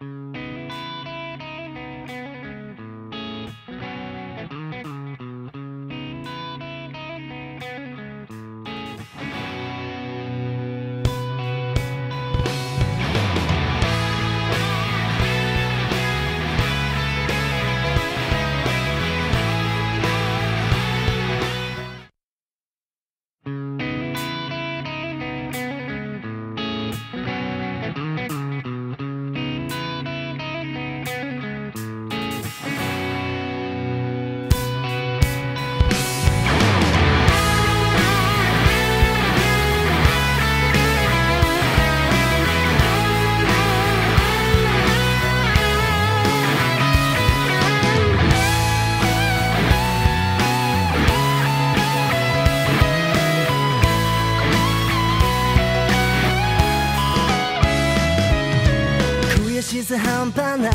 Mm-hmm.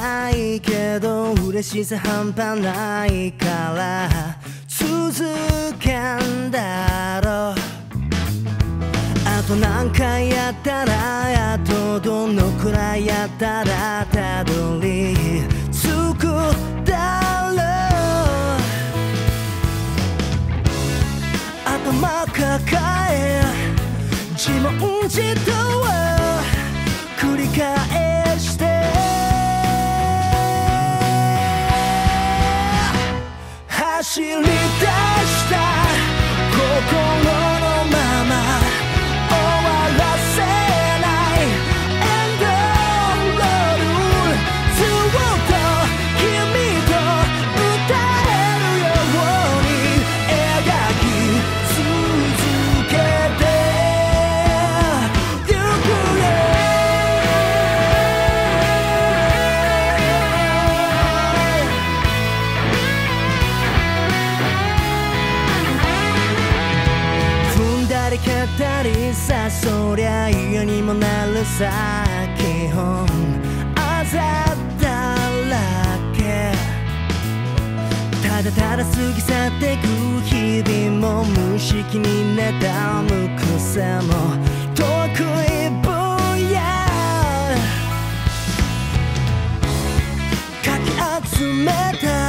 ないけど嬉しさ半端ないから続けんだろ。うあと何回やったらあとどのくらいやったらたどり着くだろう。頭抱え自問自答を繰り返走りりゃ嫌にもなるさ基本あざだらけ。ただただ過ぎ去ってく日々も無意識に妬む癖も。得意分野かき集めた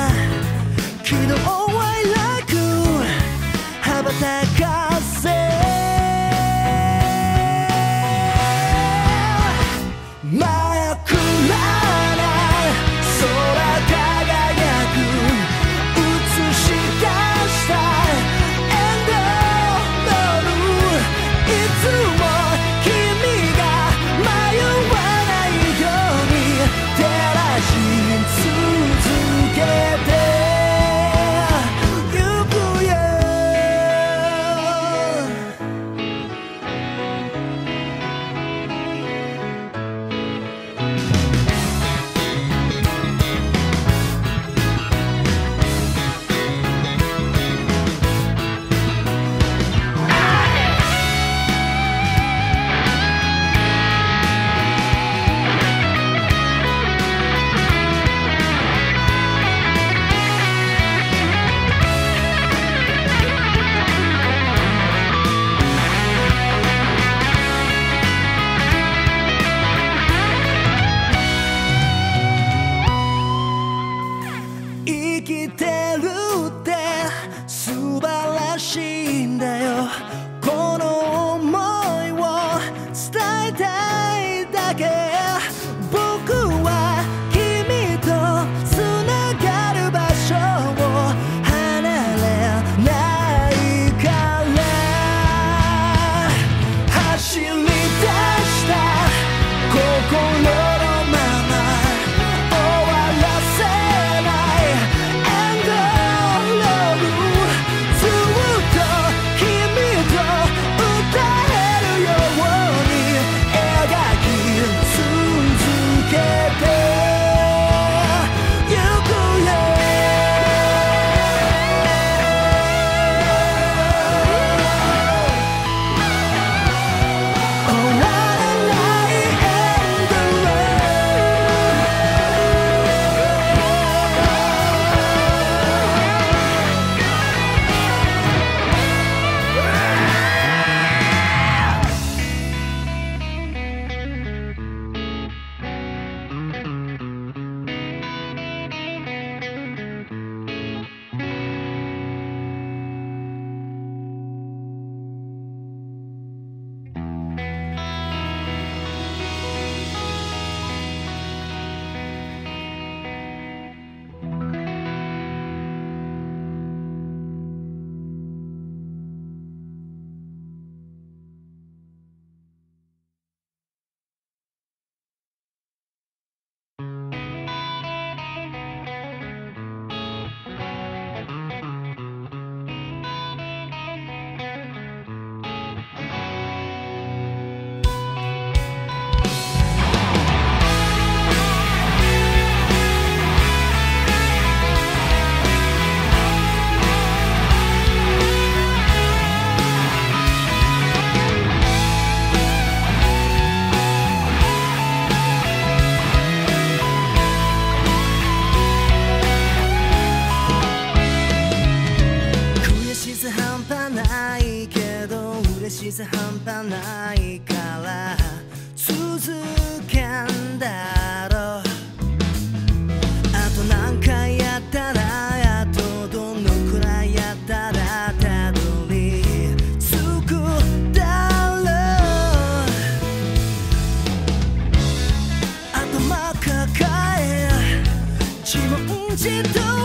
尽头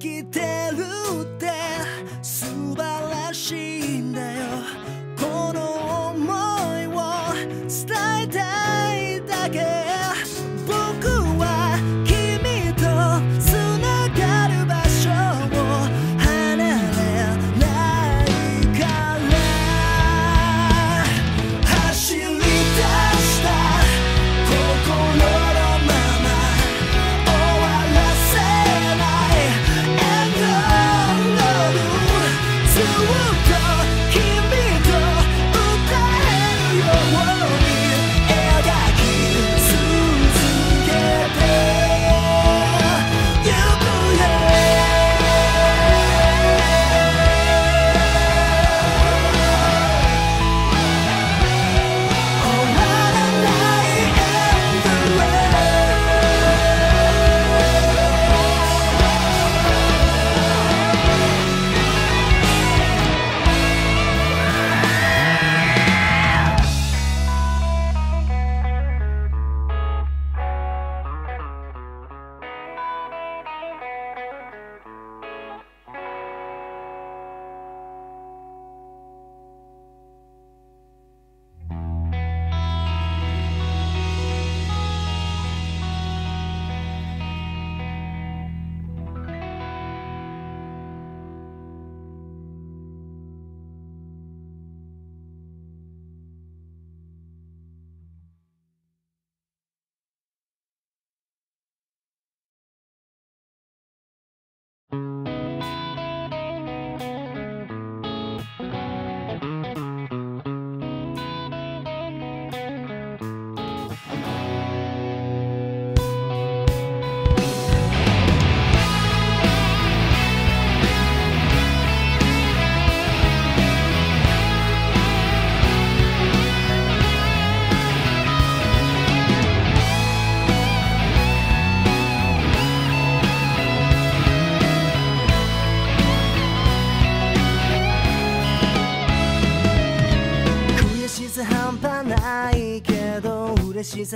きて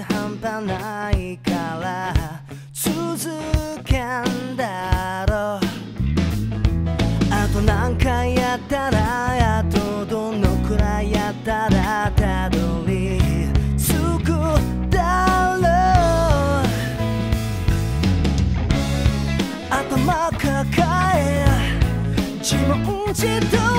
半端ないから続けんだろ。うあと何回やったらあとどのくらいやったらたどり着くだろう。頭抱え自問自答。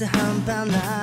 嬉しさ半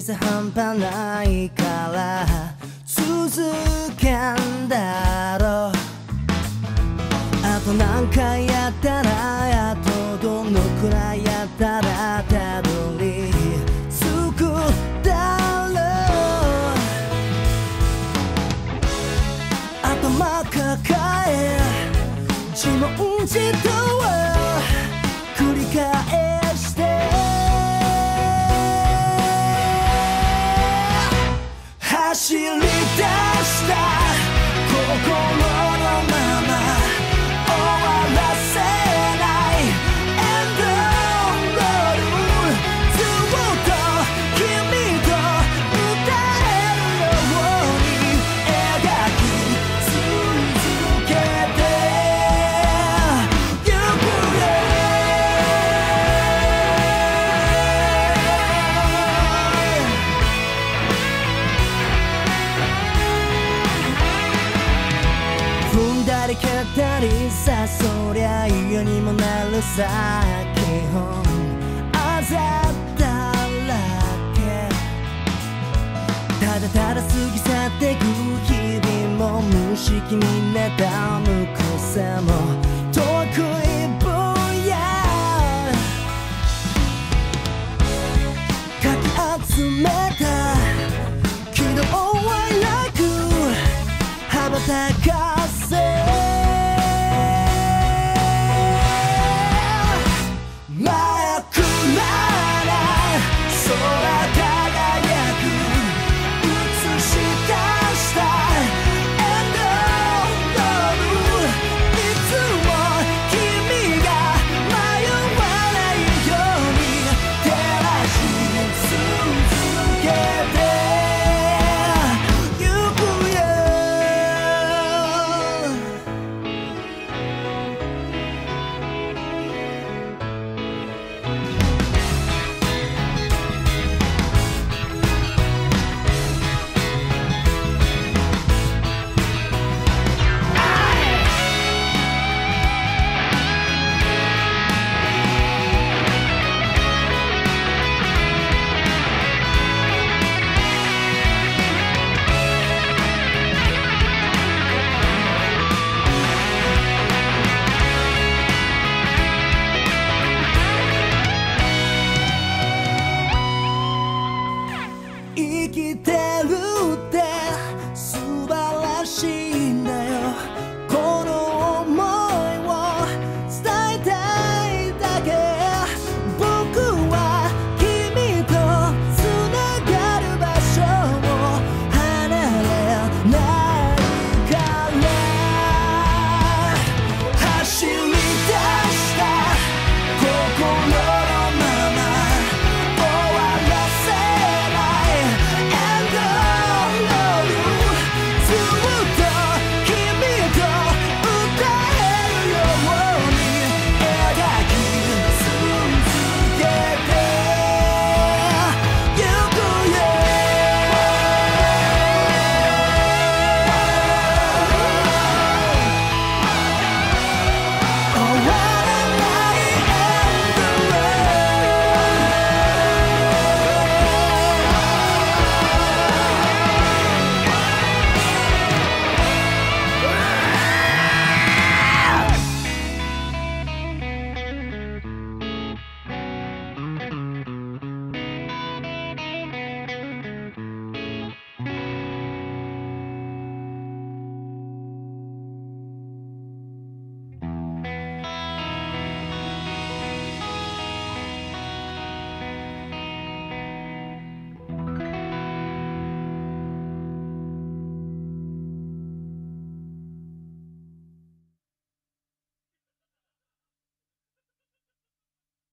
半端ないから続けんだろ。うあと何回やったらあとどのくらいやったらたどり着くだろ。う頭抱え自問自答。りさそりゃ嫌にもなるさ基本あざだらけただただ過ぎ去ってく日々も無識に目玉た無くさも遠く分野かき集め